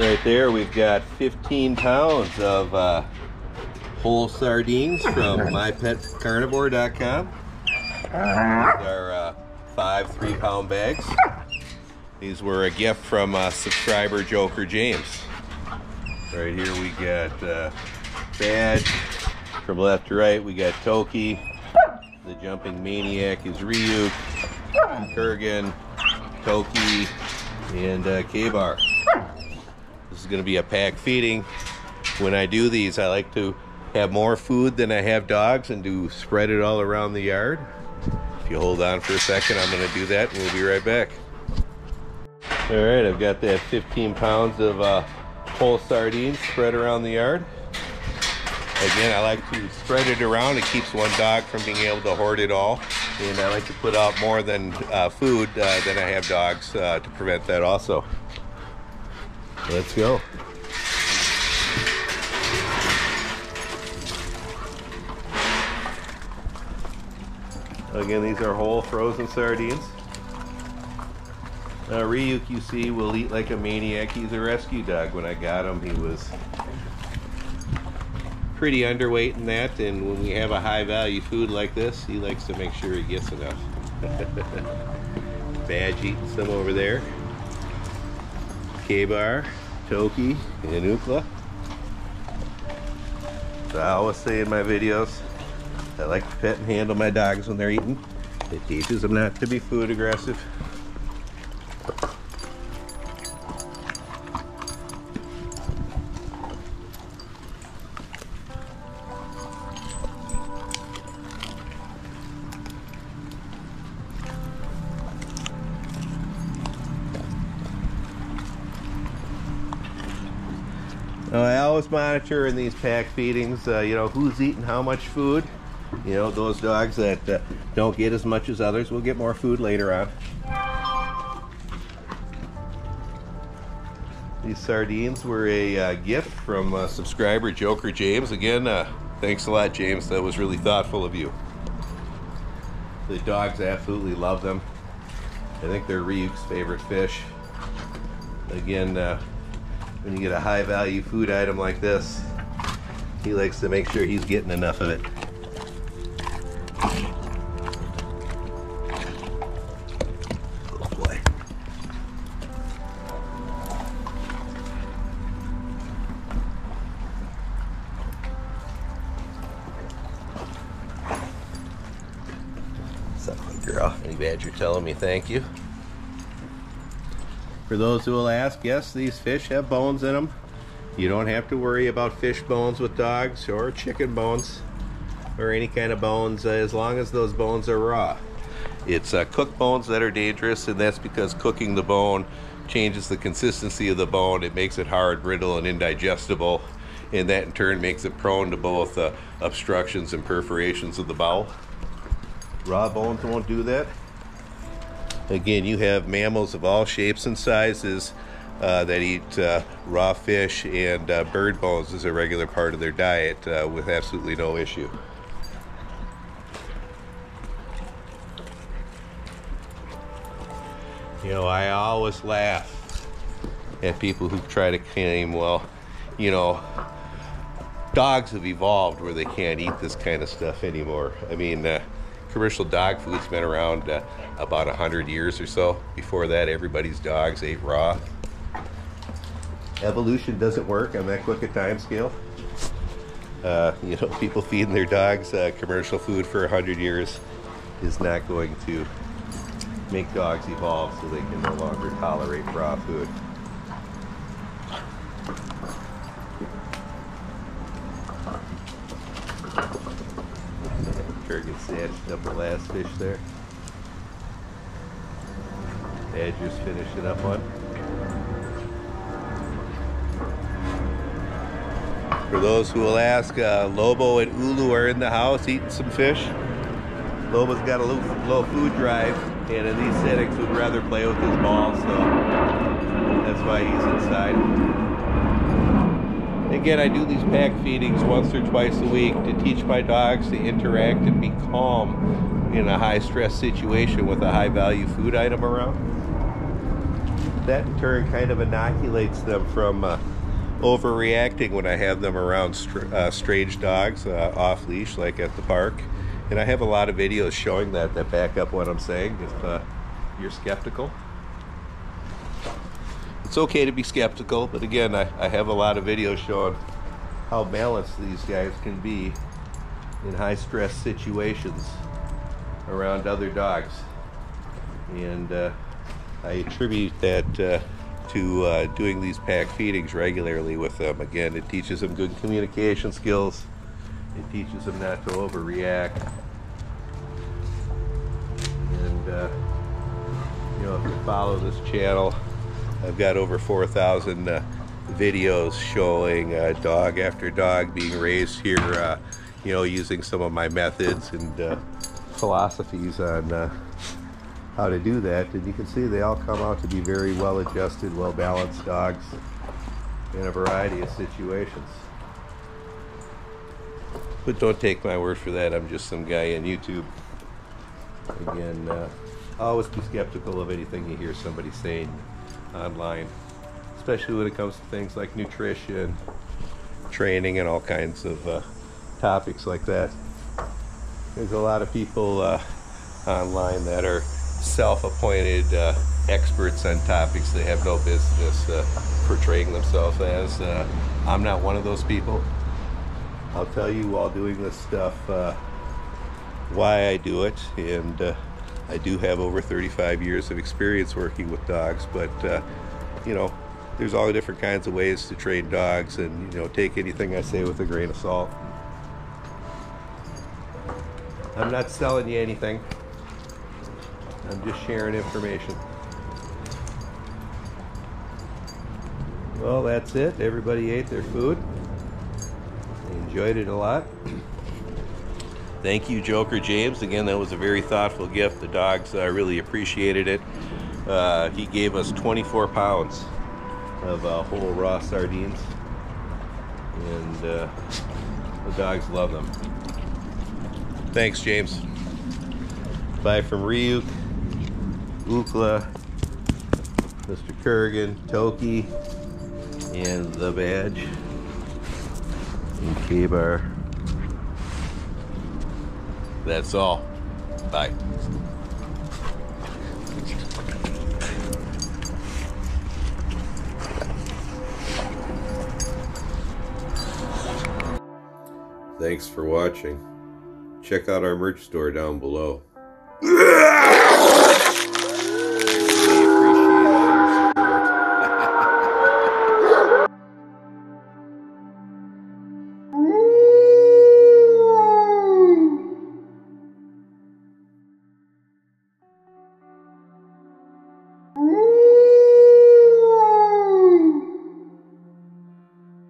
Right there, we've got 15 pounds of uh, whole sardines from mypetcarnivore.com. These are uh, five three pound bags. These were a gift from uh, subscriber Joker James. Right here we got uh, Badge. From left to right we got Toki. The jumping maniac is Ryuk. Kurgan, Toki, and uh, K-Bar. This is going to be a pack feeding. When I do these, I like to have more food than I have dogs and do spread it all around the yard. If you hold on for a second, I'm going to do that and we'll be right back. All right, I've got that 15 pounds of uh, whole sardines spread around the yard. Again, I like to spread it around. It keeps one dog from being able to hoard it all. And I like to put out more than uh, food uh, than I have dogs uh, to prevent that also. Let's go. Again, these are whole frozen sardines. Uh, Ryuk, you see, will eat like a maniac. He's a rescue dog. When I got him, he was pretty underweight in that. And when we have a high value food like this, he likes to make sure he gets enough. Badge eating some over there. K-Bar, Toki, and Ukla. So I always say in my videos, I like to pet and handle my dogs when they're eating. It teaches them not to be food aggressive. I always monitor in these pack feedings, uh, you know, who's eating how much food. You know, those dogs that uh, don't get as much as others will get more food later on. These sardines were a uh, gift from uh, subscriber Joker James. Again, uh, thanks a lot, James. That was really thoughtful of you. The dogs absolutely love them. I think they're Ryuk's favorite fish. Again, uh, when you get a high value food item like this, he likes to make sure he's getting enough of it. Oh boy. Girl. Any Badger telling me thank you. For those who will ask, yes, these fish have bones in them. You don't have to worry about fish bones with dogs or chicken bones or any kind of bones uh, as long as those bones are raw. It's uh, cooked bones that are dangerous, and that's because cooking the bone changes the consistency of the bone. It makes it hard, brittle, and indigestible, and that in turn makes it prone to both uh, obstructions and perforations of the bowel. Raw bones won't do that. Again, you have mammals of all shapes and sizes uh, that eat uh, raw fish and uh, bird bones as a regular part of their diet uh, with absolutely no issue. You know, I always laugh at people who try to claim, well, you know, dogs have evolved where they can't eat this kind of stuff anymore. I mean, uh, commercial dog food's been around uh, about a hundred years or so. Before that, everybody's dogs ate raw. Evolution doesn't work on that quick a time scale. Uh, you know, people feeding their dogs uh, commercial food for a hundred years is not going to make dogs evolve so they can no longer tolerate raw food. Snatched up the last fish there. Badger's finishing up one. For those who will ask, uh, Lobo and Ulu are in the house eating some fish. Lobo's got a low, low food drive, and in these settings would rather play with his ball, so that's why he's inside. Again, I do these pack feedings once or twice a week to teach my dogs to interact and be calm in a high stress situation with a high value food item around. that in turn kind of inoculates them from uh, overreacting when I have them around str uh, strange dogs uh, off leash, like at the park. And I have a lot of videos showing that that back up what I'm saying. If uh, you're skeptical, it's okay to be skeptical. But again, I, I have a lot of videos showing how balanced these guys can be in high stress situations around other dogs. And uh, I attribute that uh, to uh, doing these pack feedings regularly with them. Again, it teaches them good communication skills. It teaches them not to overreact. And, uh, you know, if you follow this channel, I've got over 4,000 uh, videos showing uh, dog after dog being raised here, uh, you know, using some of my methods and uh, philosophies on uh, how to do that. And you can see they all come out to be very well adjusted, well balanced dogs in a variety of situations. But don't take my word for that. I'm just some guy on YouTube. Again, uh, always be skeptical of anything you hear somebody saying online, especially when it comes to things like nutrition, training, and all kinds of uh, topics like that. There's a lot of people uh, online that are self-appointed uh, experts on topics they have no business uh, portraying themselves as. Uh, I'm not one of those people. I'll tell you while doing this stuff uh, why I do it, and I do have over 35 years of experience working with dogs, but uh, you know, there's all different kinds of ways to train dogs, and you know, take anything I say with a grain of salt. I'm not selling you anything. I'm just sharing information. Well, that's it. Everybody ate their food. They enjoyed it a lot. Thank you, Joker James. Again, that was a very thoughtful gift. The dogs uh, really appreciated it. Uh, he gave us 24 pounds of uh, whole raw sardines, and uh, the dogs love them. Thanks, James. Bye from Ryuk. Ukla, Mr. Kurgan, Toki, and the badge, and K-Bar. That's all. Bye. Thanks for watching. Check out our merch store down below.